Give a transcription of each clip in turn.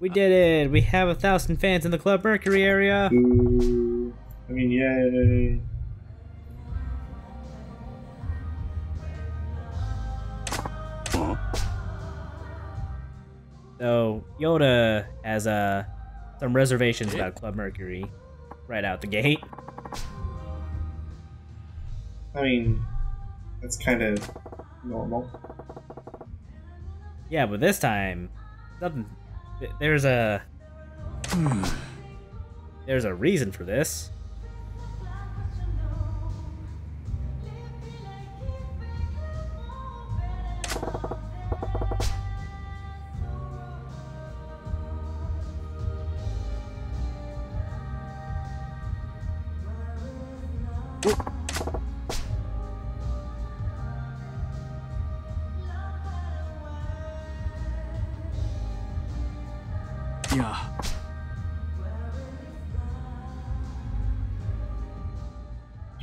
we did it! We have a thousand fans in the Club Mercury area! Ooh. I mean, yay. So, Yoda has uh, some reservations about Club Mercury right out the gate. I mean, that's kind of normal. Yeah, but this time, something. There's a. There's a reason for this.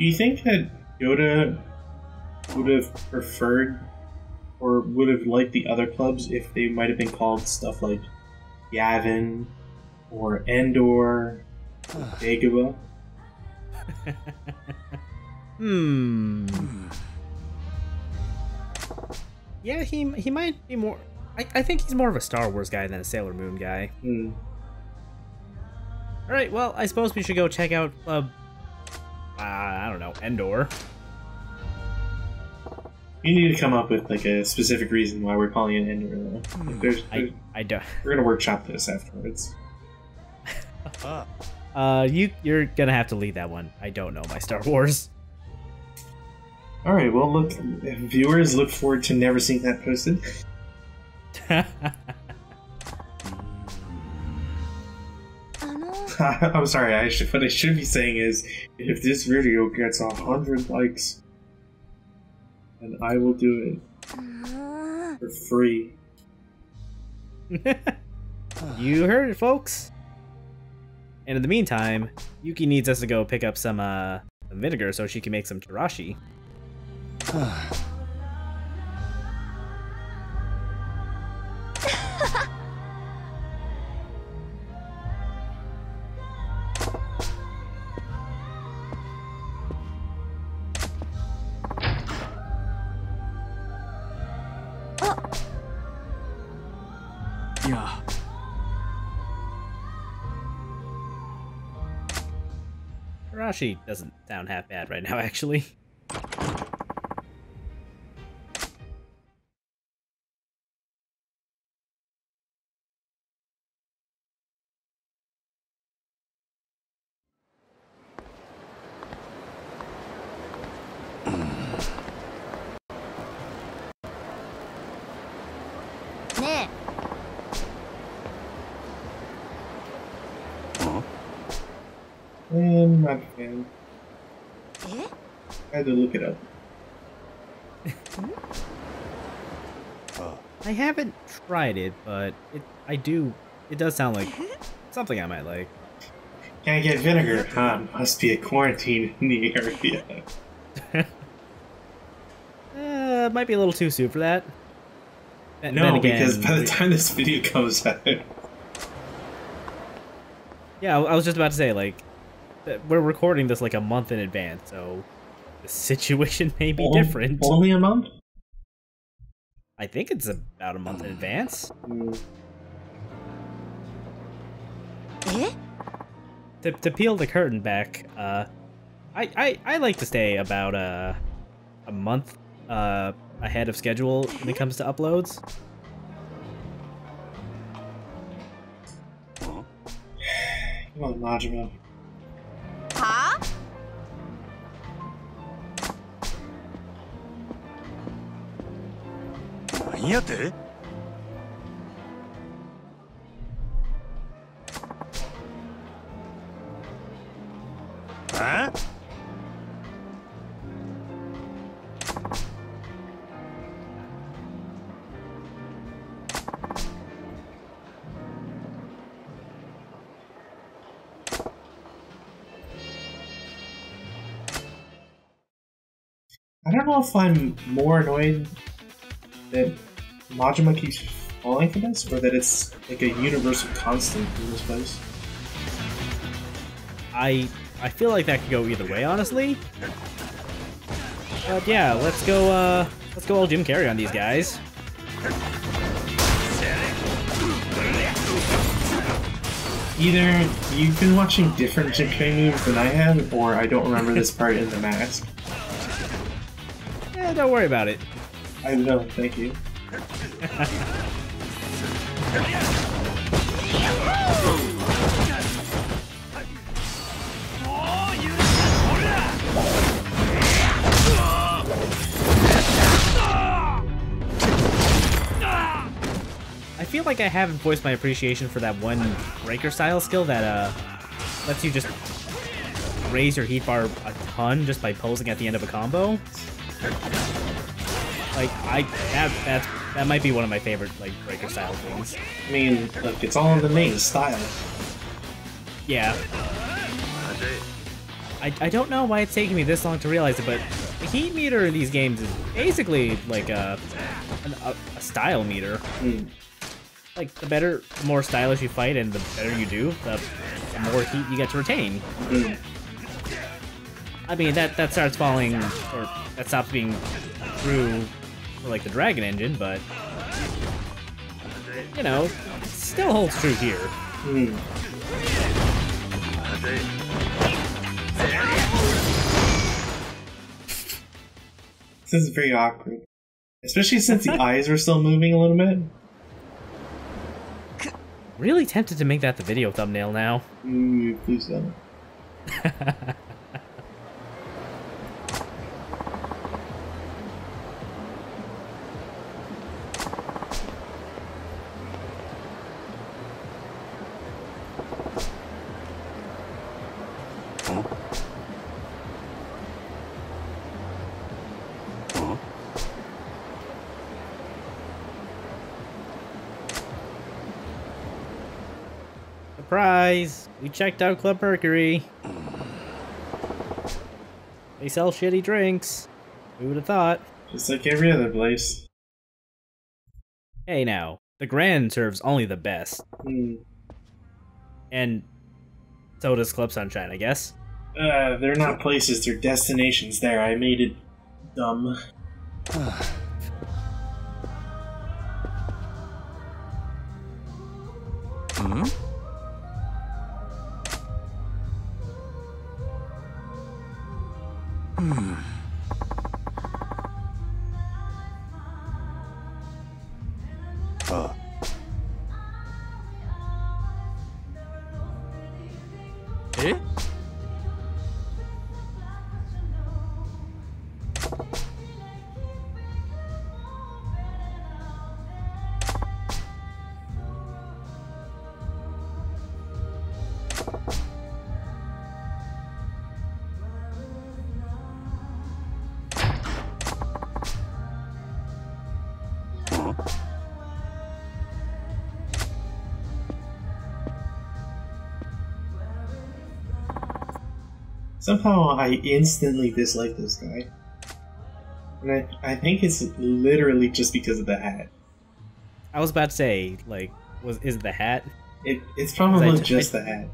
Do you think that Yoda would have preferred or would have liked the other clubs if they might have been called stuff like Yavin or Endor or Dagobah? Hmm. Yeah, he he might be more. I, I think he's more of a Star Wars guy than a Sailor Moon guy. Hmm. All right, well, I suppose we should go check out Club. Uh, I don't know, Endor. You need to come up with like a specific reason why we're calling it Endor. Though. Like, there's, I there's- I don't. we're gonna workshop this afterwards. Uh, you you're gonna have to lead that one. I don't know my Star Wars. All right. Well, look, viewers look forward to never seeing that posted. I'm sorry. I should. What I should be saying is, if this video gets a hundred likes, then I will do it for free. you heard it, folks. And in the meantime, Yuki needs us to go pick up some uh some vinegar so she can make some chirashi. Chirashi doesn't sound half bad right now, actually. Look it up. I haven't tried it, but it I do it does sound like something I might like. Can I get vinegar. Huh? Must be a quarantine in the area. Uh, might be a little too soon for that. Then- No, again, because by the time this video comes out, Yeah, I was just about to say like we're recording this like a month in advance, so the situation may be on- different. Only a month. I think it's about a month in advance. Mm, To, to peel the curtain back, uh, I, I, I like to stay about uh, a month uh, ahead of schedule when it comes to uploads. Come on, Majima. なんやてあ「I don't know if I'm more annoyed that Majima keeps falling for this, or that it's like a universal constant in this place? I I feel like that could go either way, honestly. But yeah, let's go. Uh, let's go all Jim Carrey on these guys. Either you've been watching different Jim Carrey movies than I have, or I don't remember this part in The Mask. Yeah, don't worry about it. I know, thank you. I feel like I haven't voiced my appreciation for that one breaker style skill that uh lets you just raise your heat bar a ton just by posing at the end of a combo. Like I that that's that might be one of my favorite like breaker style things. I mean, look, it's all in the name, style. Yeah. I, I don't know why it's taking me this long to realize it, but the heat meter in these games is basically like a, an- a, a style meter. Hmm. Like, the better, the more stylish you fight and the better you do, the, the more heat you get to retain. Hmm. I mean, that, that starts falling, or that stops being true like, the Dragon Engine, but, you know, it still holds true here. Hmm. This is very awkward. Especially since the eyes were still moving a little bit. Really tempted to make that the video thumbnail now. Ooh, please don't. Surprise! We checked out Club Mercury. They sell shitty drinks. Who would have thought? Just like every other place. Hey now, the Grand serves only the best. Hmm. And so does Club Sunshine, I guess. Uh, they're not places, they're destinations there. I made it dumb. Ah. Somehow I instantly dislike this guy. And I, I think it's literally just because of the hat. I was about to say, like, was is it the hat? It, it's probably just the hat.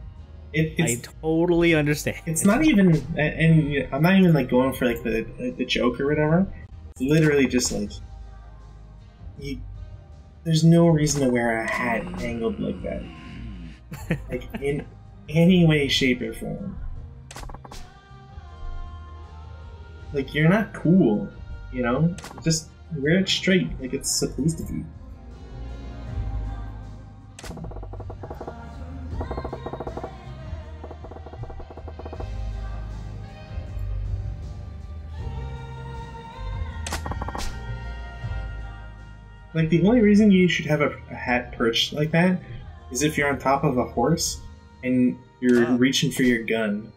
It, I totally understand. it's not even, and- and you know, I'm not even like going for like the the joke or whatever. It's literally just like, you, there's no reason to wear a hat angled like that, like in any way, shape, or form. Like you're not cool, you know. Just wear it straight, like it's supposed to be. Like the only reason you should have a, a hat perched like that is if you're on top of a horse and you're Ah. reaching for your gun.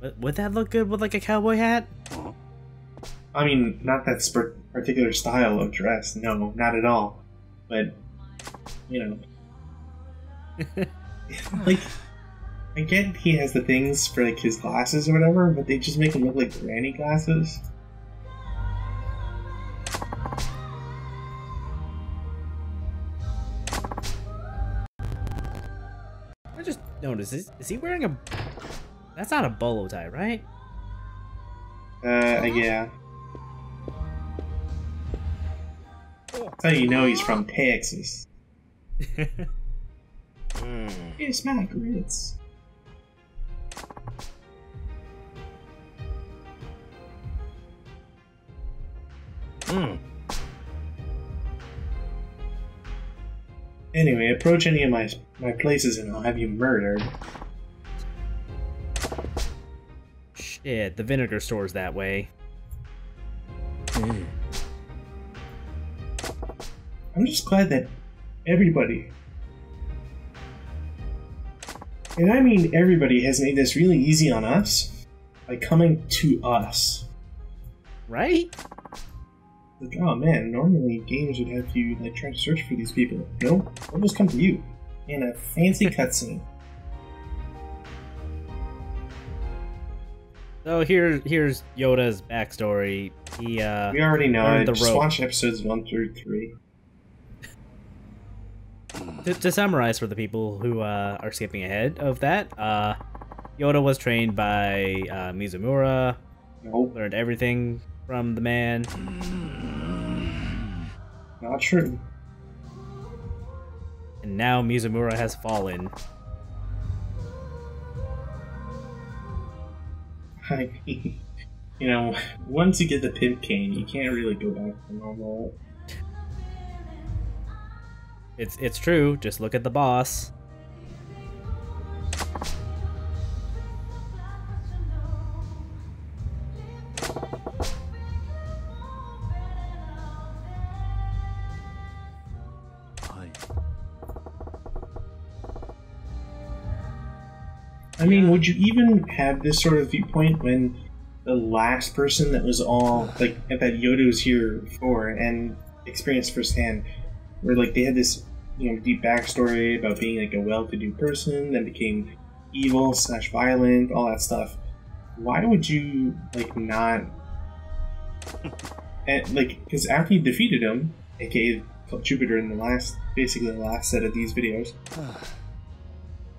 Would- that look good with like a cowboy hat? I mean, not that sp- particular style of dress. No, not at all. But you know, like I get he has the things for like his glasses or whatever, but they just make him look like granny glasses. I just noticed, is, is he wearing a... That's not a bolo tie, right? Uh, yeah. That's how you know he's from Texas. It's my grits. Hmm. Anyway, approach any of my my places and I'll have you murdered. Shit, the vinegar store's that way. Eh. I'm just glad that everybody, and I mean everybody, has made this really easy on us by coming to us. Right? Like, oh man, normally games would have you like try to search for these people. No, they'll just come to you in a fancy cutscene. So here, here's Yoda's backstory. He, uh... We already know the Just rope. watch episodes one through three. To, to summarize for the people who uh, are skipping ahead of that, uh, Yoda was trained by uh, Mizumura, Nope, learned everything from the man. not true. And now Mizumura has fallen. I mean, you know, once you get the pimp cane, you can't really go back to normal. It's it's true. Just look at the boss. I mean, would you even have this sort of viewpoint when the last person that was all like that Yoda was here for and experienced firsthand, where like they had this you know deep backstory about being like a well-to-do person, then became evil slash violent, all that stuff. Why would you like not? And eh, like, because after you defeated him, aka Jupiter in the last, basically the last set of these videos,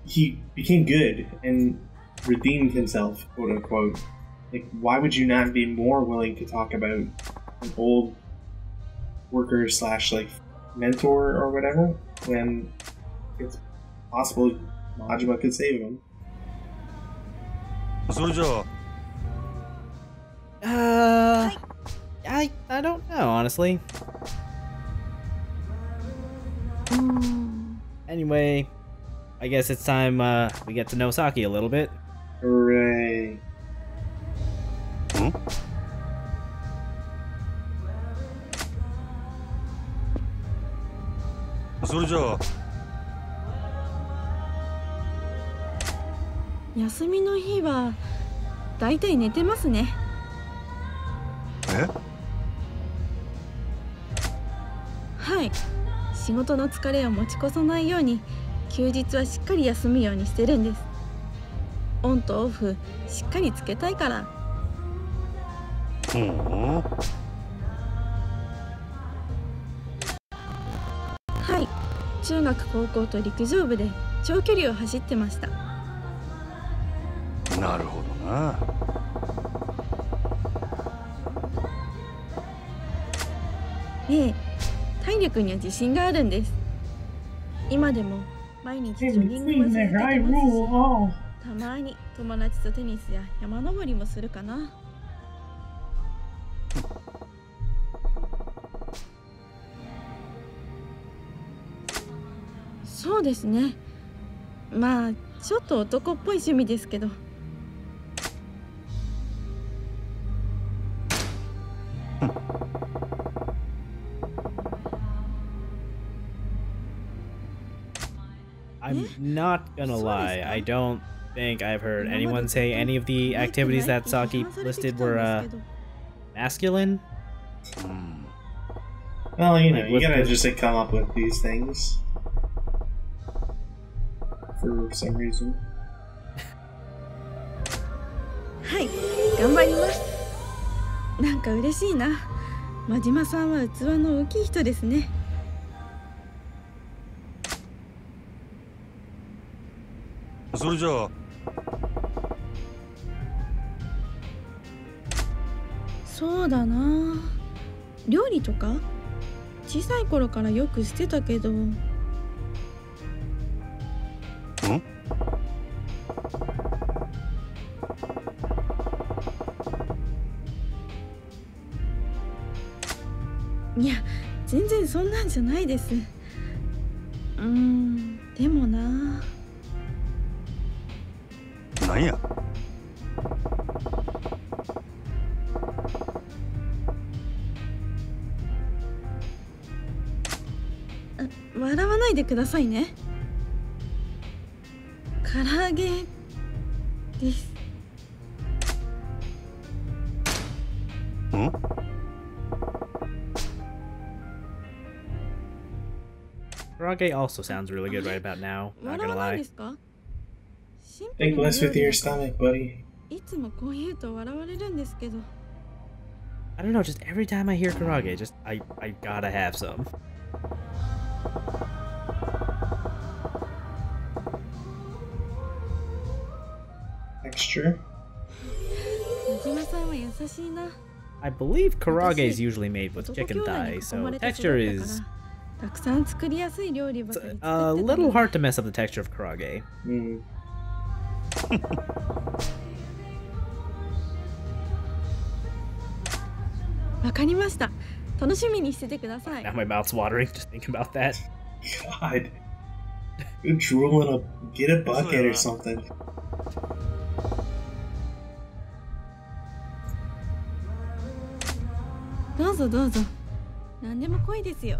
he became good and redeemed himself, quote unquote. Like, why would you not be more willing to talk about an old worker slash like mentor or whatever when it's possible Majima could save him? Sojo. Uh, I I don't know honestly. Anyway, I guess it's time uh, we get to know Saki a little bit. Hooray! それじゃあ休みの日はだいたい寝てますねえはい仕事の疲れを持ち越さないように休日はしっかり休むようにしてるんです。オンとオフしっかりつけたいから。ほうはい。中学高校と陸上部で長距離を走ってました。なるほどな。ええ。体力には自信があるんです。今でも毎日ジョギングも続けてますし.たまに友達とテニスや山登りもするかな。そうですね。まあちょっと男っぽい趣味ですけど not gonna lie, I don't think I've heard anyone say any of the activities that Saki listed were uh, masculine. Hmm. Well, you know, like, you gotta just like, come up with these things. For some reason. Hi, それじゃあ。そうだな。料理とか？小さい頃からよくしてたけど。いや全然そんなんじゃないです。うーんでもななんや笑わないでくださいね唐揚げですん Karage also sounds really good right about now. Not 笑 gonna lie. Think less with your stomach, buddy. I don't know, just every time I hear Karage, just I I gotta have some. Texture. I believe karage is usually made with chicken thigh, so texture is a little hard to mess up the texture of karage. Mm. わかりました楽しみにしててください Now my mouth's watering just thinking about that. God. Go drool in a get a bucket or something. どうぞどうぞ何でも来いですよ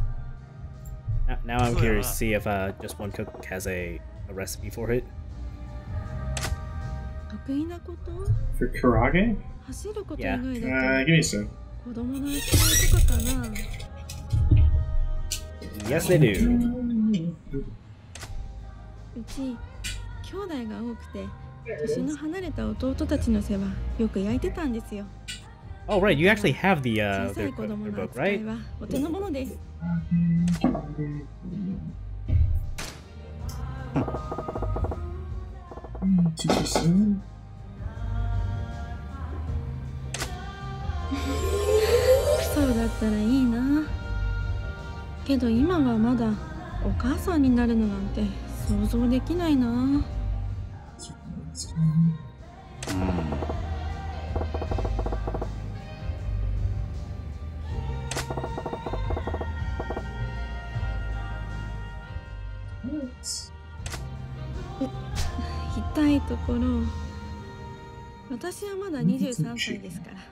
Now, now I'm So, curious uh, to see if uh, just one cook has a, a recipe for it. 得意なこと For karage? 走ること以 Yeah. 外 Uh, だ give me some. と子供の扱いとかかな Yes, they do. うち兄弟が多くて年の離れた弟たちの世話よく焼いてたんですよ Oh, right, you actually have the 小 uh さ their, い子 cook- 供 their の book, 扱い right? はお手の物です Too, そうだったらいいな。けど今はまだお母さんになるのなんて想像できないな。うん。痛いところ。私はまだ23歳ですから。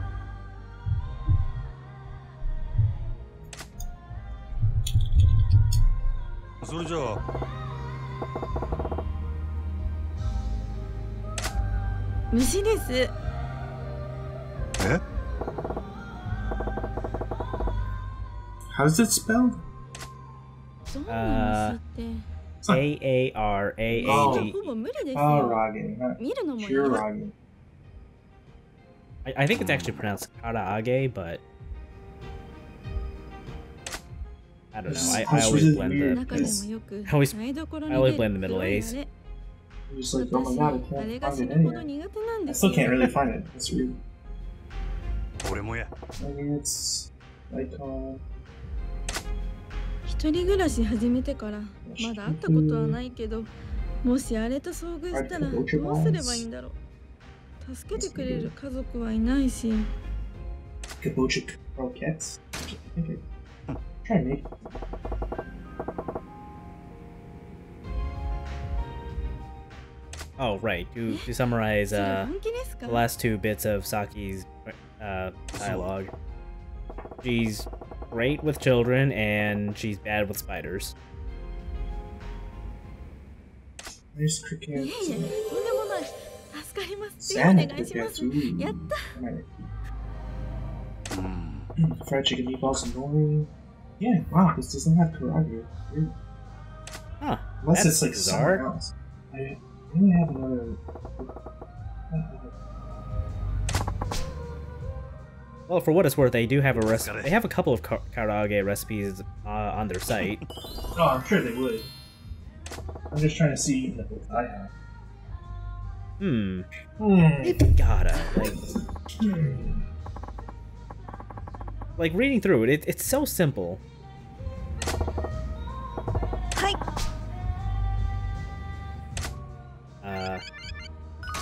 それじゃあ虫ですえ How's it spelled? どんな虫って A A R A A あ G. ほぼ無理ですよ Karage, not 見るのも嫌 Kurage. I, I think it's actually pronounced karaage, but I don't know. I, I always really blend weird. the I always- I に always 出 blend る the middle A's. I'm just like, oh my 私 god, I あ can't find 死 it anywhere. I still can't really find it. It's weird. 俺もや Maybe it's like, uh, 一人暮らし始めてからまだ会ったことはないけどもしあれと遭遇したらどうすればいいんだろう助けてくれる家族はいないし. Okay. Oh, right. To, to summarize uh, the last two bits of Saki's uh, dialogue, she's great with children and she's bad with spiders. Sand hmm. Fried chicken meatballs and. Yeah, wow, this doesn't have karage. Weird. Huh. Unless That's it's like bizarre. somewhere else. I maybe have another. Well, for what it's worth, they do have a recipe. They have a couple of kar- karaage recipes uh, on their site. Oh, I'm sure they would. I'm just trying to see the books I have. Hmm. Hmm. They've gotta like, Hmm. like reading through it, it. It's so simple.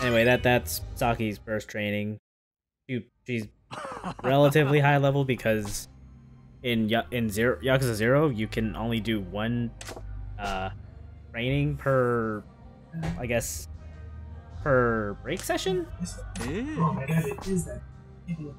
Anyway, that that's Saki's first training. She, she's relatively high level because in in zero Yakuza Zero you can only do one uh training per I guess per break session. ええ Oh my god, it is that. Maybe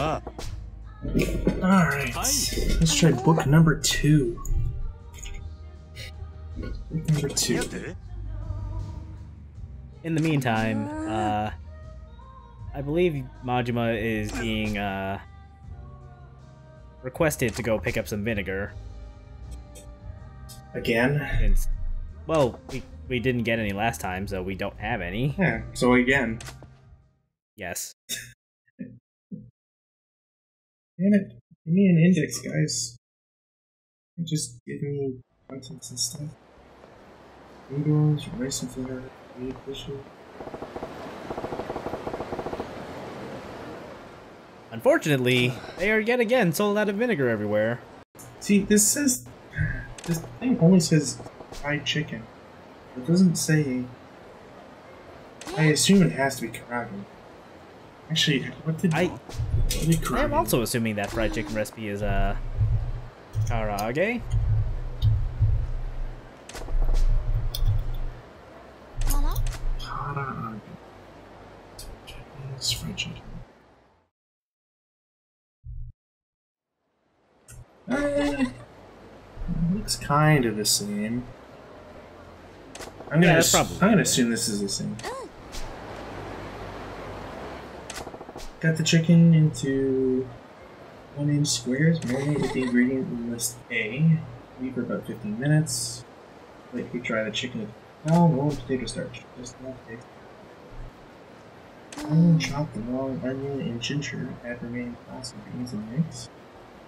All right, let's try book number two. Number two. In the meantime, uh, I believe Majima is being uh, requested to go pick up some vinegar. Again? It's, well, we, we didn't get any last time, so we don't have any. Yeah, so again. Yes. Damn it. Give me an index, guys. Just give me contents and stuff. Noodles, rice and flour, meat, fishes. Unfortunately, they are yet again sold out of vinegar everywhere. See, this says. This thing only says fried chicken. It doesn't say. I assume it has to be karage. Actually, what did. I? I am also assuming that fried chicken recipe is uh karaage. Karage. Japanese fried chicken. Uh, looks kind of the same. I'm gonna, Yeah, that's probably I'm gonna assume this is the same. Cut the chicken into one inch squares, marinate with the ingredient in list A. Leave for about 15 minutes. Lightly dry the chicken now roll potato starch. Just enough taste. Onion, chop the long onion and ginger. Add remaining pasta beans and mix.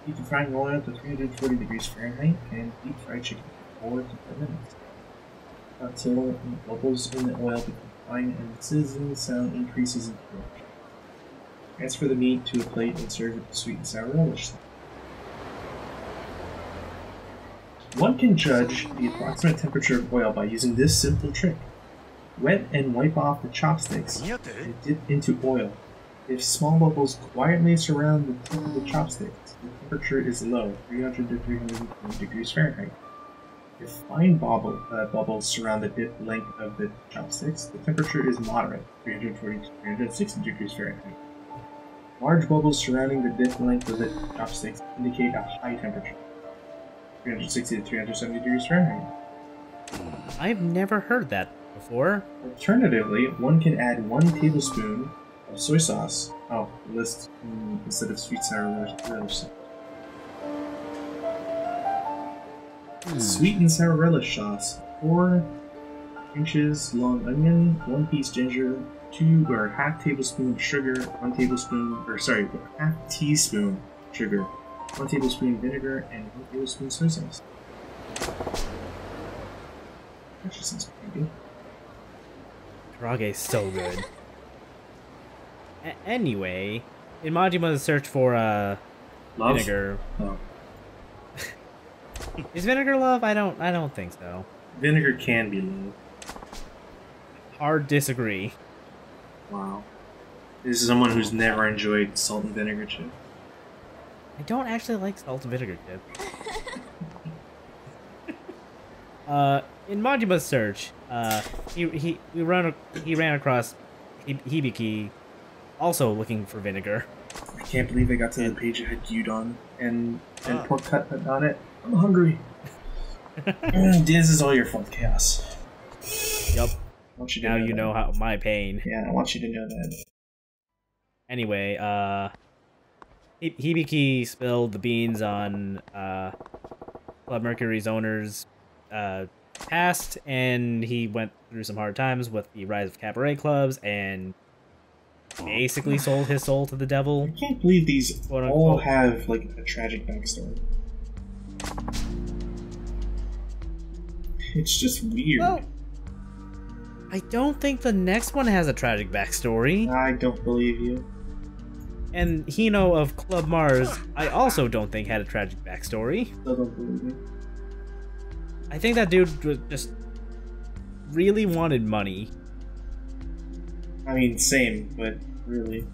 Heat the frying oil to 340 degrees Fahrenheit and deep fry chicken for 4 to 5 minutes. Until bubbles in the oil become fine and sizzling sound increases in temperature. Transfer the meat to a plate and serve with sweet and sour relish. One can judge the approximate temperature of oil by using this simple trick. Wet and wipe off the chopsticks and dip into oil. If small bubbles quietly surround the tip of the chopsticks, the temperature is low, 300 to 320 degrees Fahrenheit. If fine bubble, uh, bubbles surround the dip length of the chopsticks, the temperature is moderate, 340 to 360 degrees Fahrenheit. Large bubbles surrounding the dip length of the chopsticks indicate a high temperature, 360 to 370 degrees Fahrenheit. I've never heard that before. Alternatively, one can add one tablespoon of soy sauce. Oh, list mm, instead of sweet sour relish. relish. Sweet and sour relish sauce. Four inches long onion, one piece ginger, two or half tablespoon sugar, one tablespoon or sorry, half teaspoon sugar, one tablespoon vinegar, and one tablespoon soy sauce. Actually sounds pretty good. Is so good. Anyway, in Majima's search for uh Love. vinegar, Oh. is vinegar love? I don't I don't think so. Vinegar can be love. Hard disagree. Wow. This is someone who's never enjoyed salt and vinegar chip. I don't actually like salt and vinegar dip. uh, in Majima's search, uh, he he we run he ran across Hib- Hibiki, also looking for vinegar. I can't believe I got to the page that had gyudon and and Ah. pork cutlet on it. I'm hungry. Mm, this is all your fault, chaos. Yup. I want you Now know you that. know how my pain. Yeah, I want you to know that. Anyway, uh, Hi- Hibiki spilled the beans on uh, Club Mercury's owner's uh, past, and he went through some hard times with the rise of cabaret clubs, and basically sold his soul to the devil. I can't believe these Quote, all unquote. have like a tragic backstory. It's just weird. Well, I don't think the next one has a tragic backstory. I don't believe you. And Hino of Club Mars, I also don't think had a tragic backstory. Still don't believe you. I think that dude was just really wanted money. I mean, same, but really.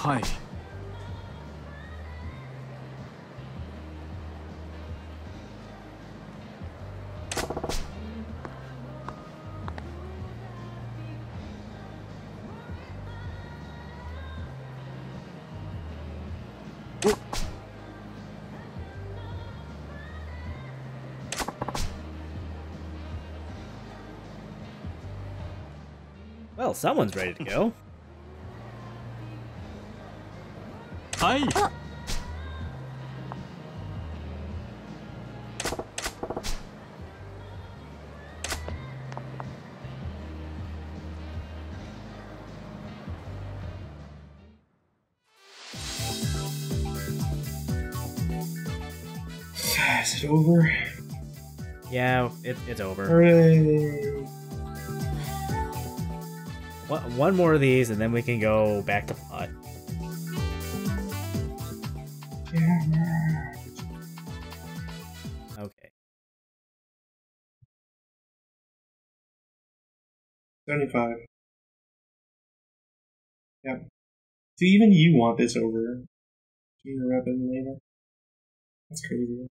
Hi. Well, someone's ready to go. Is it over? Yeah, it, it's over. Hooray! One, one more of these, and then we can go back to plot. 75. Yep. So even you want this over. Rather than later. That's crazy.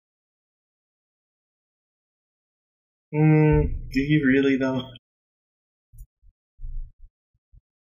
Hmm, do you really though?